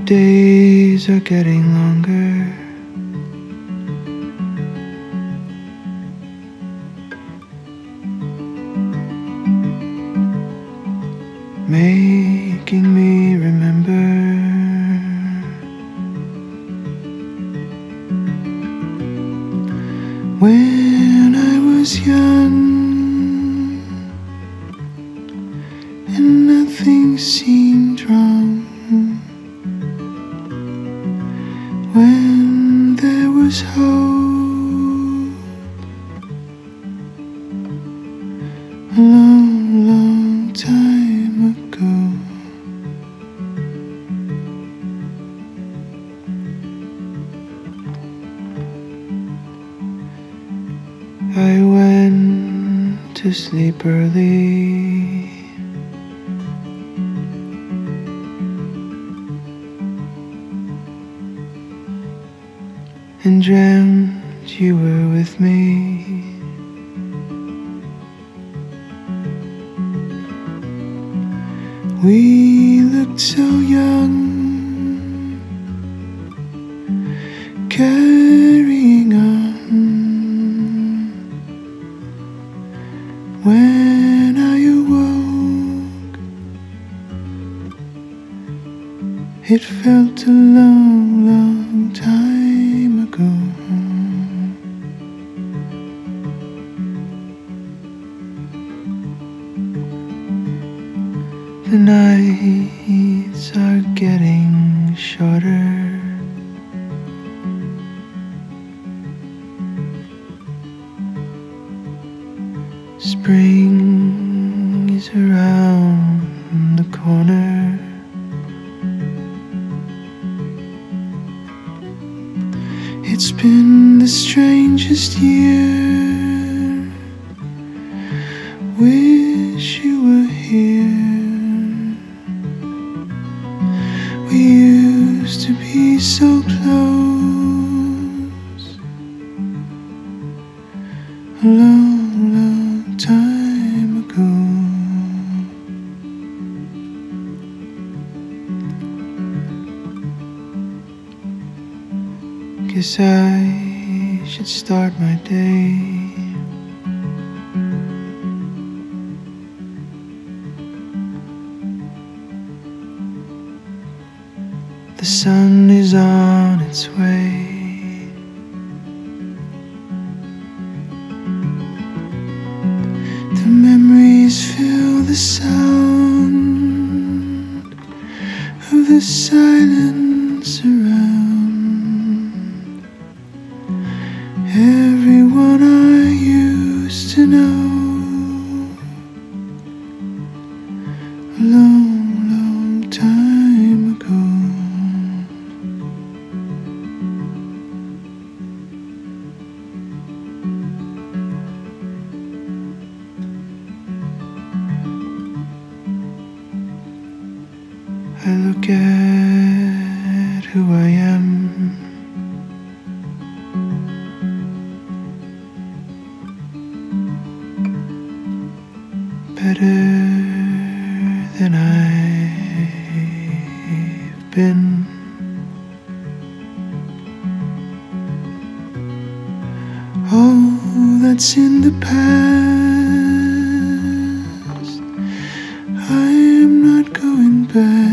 The days are getting longer. Making me remember when I was young and nothing seemed wrong. Long, long time ago. I went to sleep early. And dreamt you were with me. We looked so young, carrying on. When I awoke, it felt a long, long time ago. The nights are getting shorter. Spring is around the corner. It's been the strangest year. We used to be so close. A long, long time ago. Guess I should start my day. The sun is on its way. The memories fill the sound of the silence around. Everyone I used to know. I look at who I am. Better than I've been. All that's in the past, I am not going back.